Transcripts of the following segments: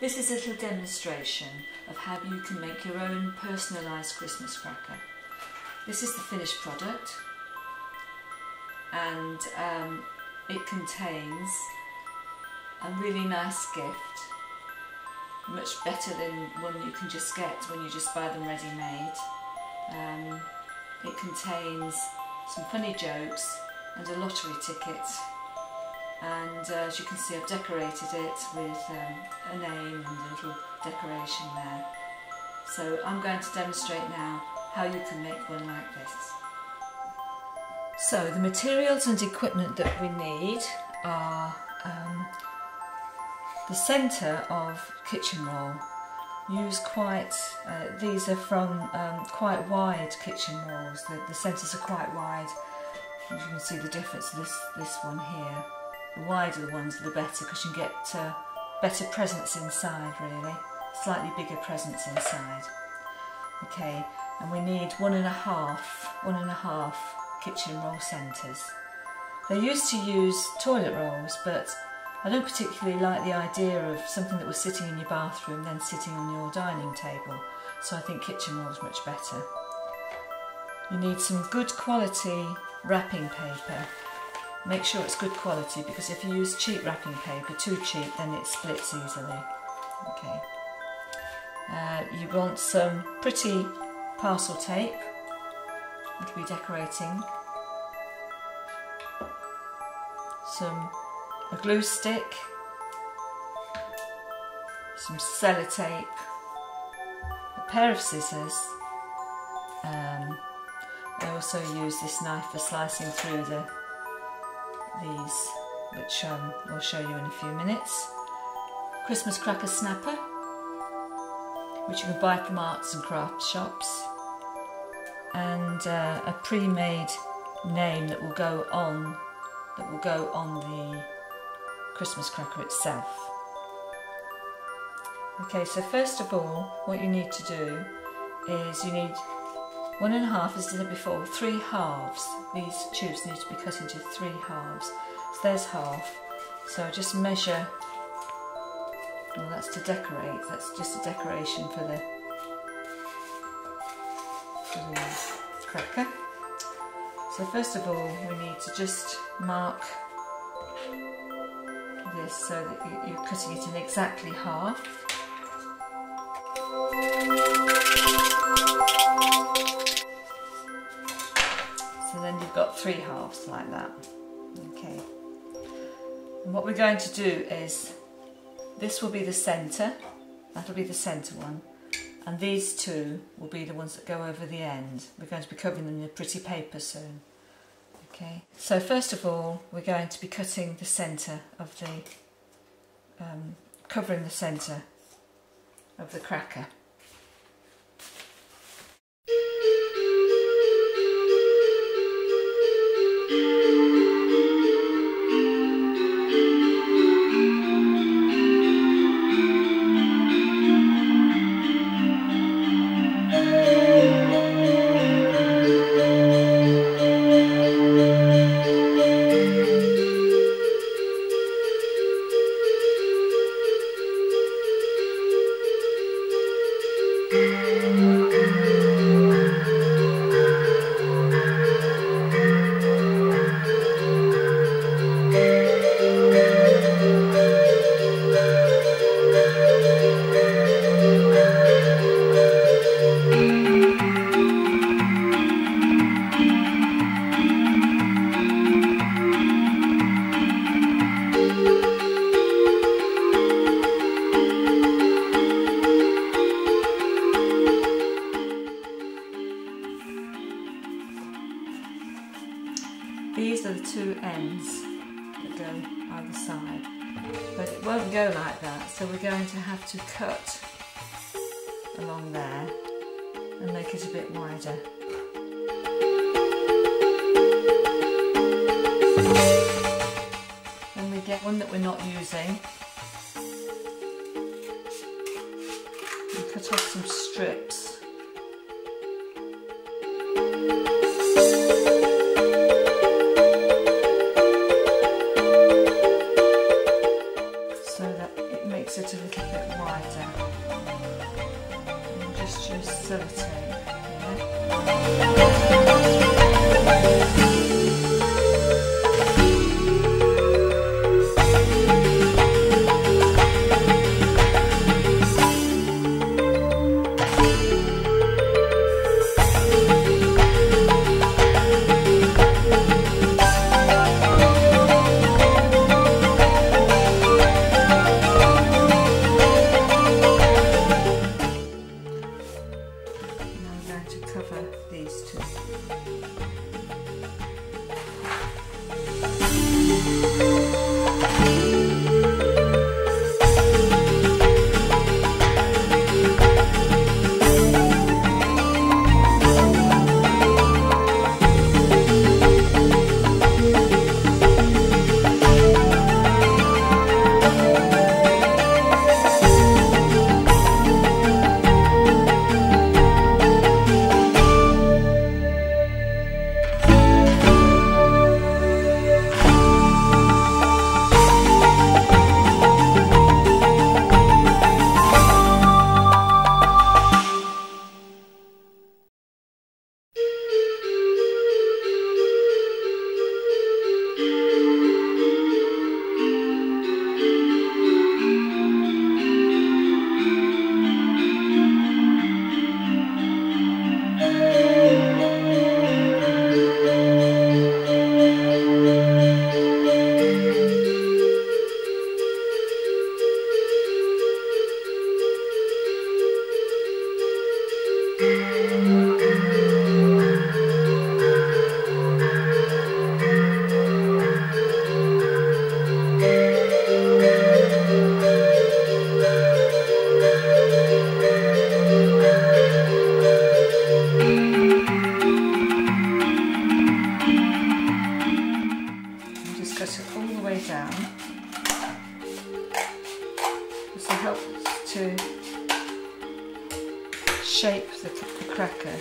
This is a little demonstration of how you can make your own personalised Christmas cracker. This is the finished product and um, it contains a really nice gift, much better than one you can just get when you just buy them ready made. Um, it contains some funny jokes and a lottery ticket and uh, as you can see I've decorated it with um, a name and a little decoration there. So I'm going to demonstrate now how you can make one like this. So the materials and equipment that we need are um, the centre of kitchen roll. Use quite, uh, these are from um, quite wide kitchen rolls, the, the centres are quite wide. You can see the difference, this, this one here wider the ones the better because you can get uh, better presents inside really, slightly bigger presents inside. Okay, and we need one and a half, one and a half kitchen roll centres. They used to use toilet rolls but I don't particularly like the idea of something that was sitting in your bathroom then sitting on your dining table so I think kitchen rolls much better. You need some good quality wrapping paper Make sure it's good quality because if you use cheap wrapping paper, too cheap, then it splits easily. Okay. Uh, you want some pretty parcel tape to be decorating. Some a glue stick, some sellotape, a pair of scissors. Um, I also use this knife for slicing through the these, which um, I'll show you in a few minutes. Christmas cracker snapper, which you can buy from arts and crafts shops, and uh, a pre-made name that will go on that will go on the Christmas cracker itself. Okay, so first of all, what you need to do is you need one and a half, as I said before, three halves. These tubes need to be cut into three halves. So there's half. So just measure, well that's to decorate, that's just a decoration for the, for the cracker. So first of all we need to just mark this so that you're cutting it in exactly half. Three halves like that. Okay. And what we're going to do is, this will be the centre, that'll be the centre one, and these two will be the ones that go over the end. We're going to be covering them in a pretty paper soon. Okay, so first of all, we're going to be cutting the centre of the, um, covering the centre of the cracker. So we're going to have to cut along there and make it a bit wider. Then we get one that we're not using. And cut off some strips. The cracker.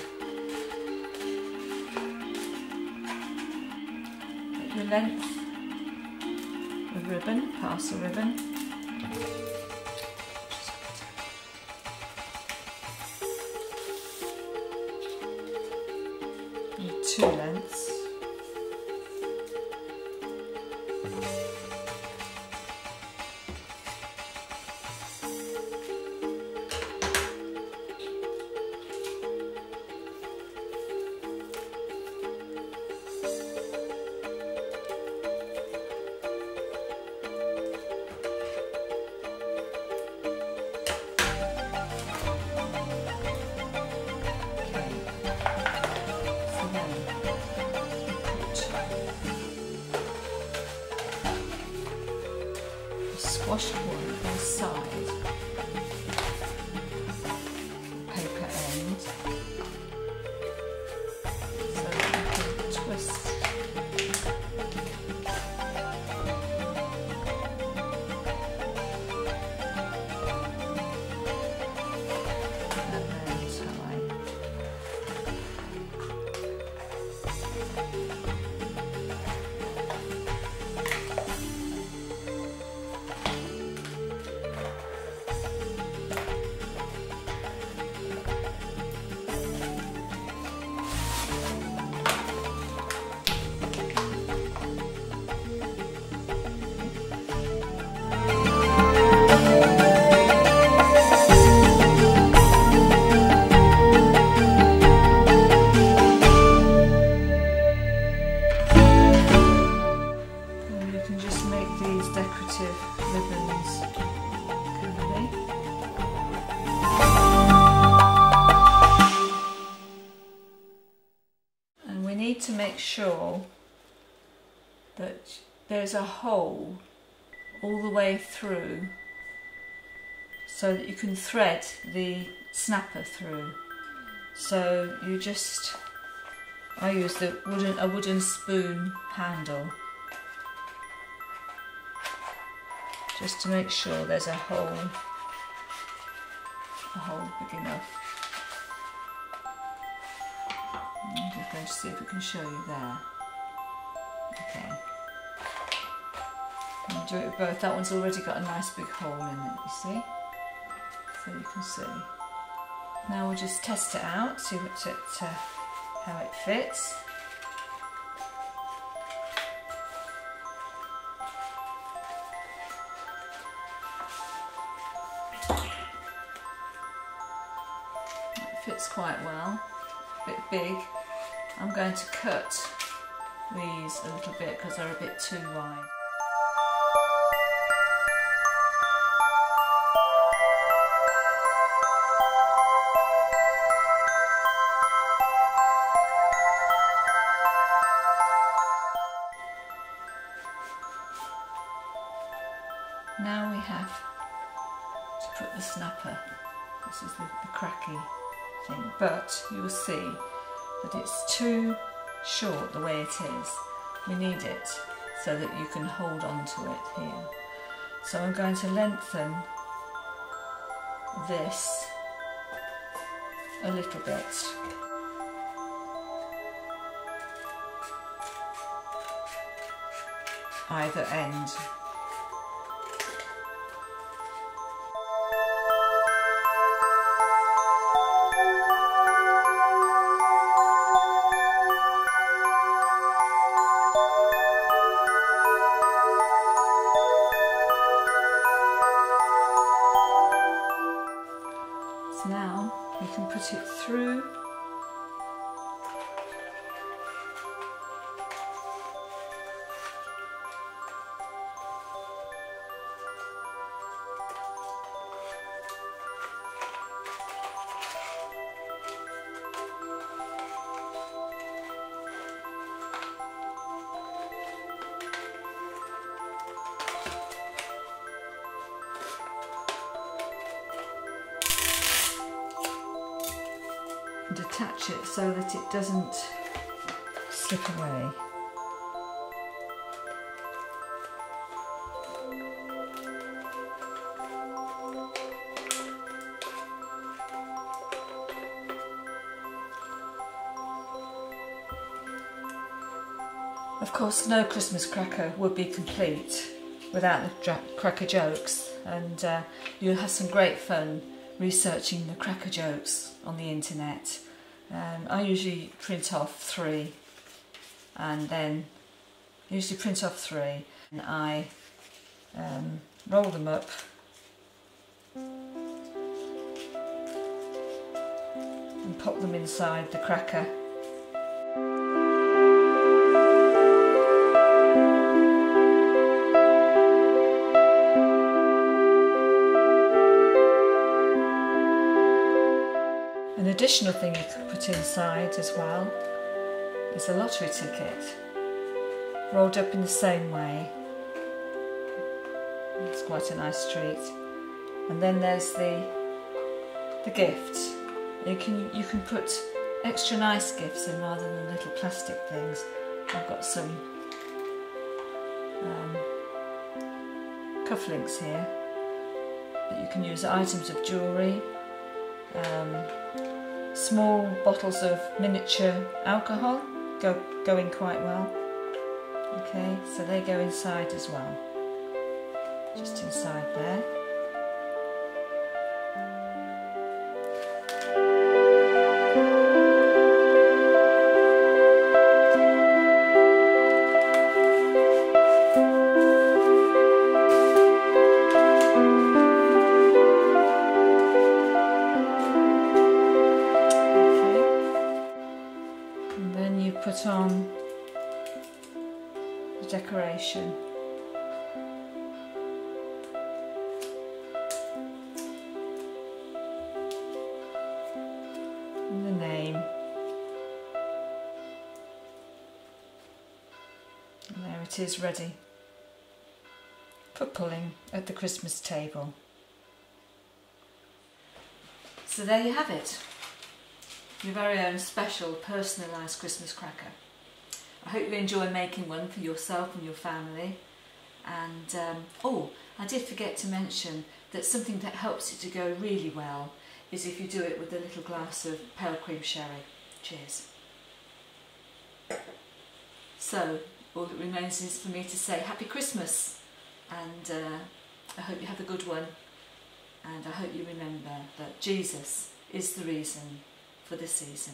Get your length of ribbon, pass the ribbon. two lengths. Washed one inside there's a hole all the way through so that you can thread the snapper through. So you just, I use the wooden a wooden spoon handle just to make sure there's a hole, a hole big enough. I'm just going to see if we can show you there. Okay. Do it with both. That one's already got a nice big hole in it, you see? So you can see. Now we'll just test it out, see what it, uh, how it fits. It fits quite well, a bit big. I'm going to cut these a little bit because they're a bit too wide. Thing, but you will see that it's too short the way it is. We need it so that you can hold on to it here. So I'm going to lengthen this a little bit. Either end. and attach it so that it doesn't slip away. Of course, no Christmas cracker would be complete without the cracker jokes, and uh, you'll have some great fun researching the cracker jokes on the internet. Um, I usually print off three, and then usually print off three, and I um, roll them up. And pop them inside the cracker additional thing you could put inside as well is a lottery ticket, rolled up in the same way. It's quite a nice treat. And then there's the the gift. You can you can put extra nice gifts in rather than little plastic things. I've got some um, cufflinks here that you can use items of jewellery, um, small bottles of miniature alcohol go, go in quite well. Okay, so they go inside as well, just inside there. Is ready for pulling at the Christmas table. So there you have it your very own special personalised Christmas cracker. I hope you enjoy making one for yourself and your family. And um, oh, I did forget to mention that something that helps it to go really well is if you do it with a little glass of pale cream sherry. Cheers. So, all that remains is for me to say Happy Christmas and uh, I hope you have a good one and I hope you remember that Jesus is the reason for the season.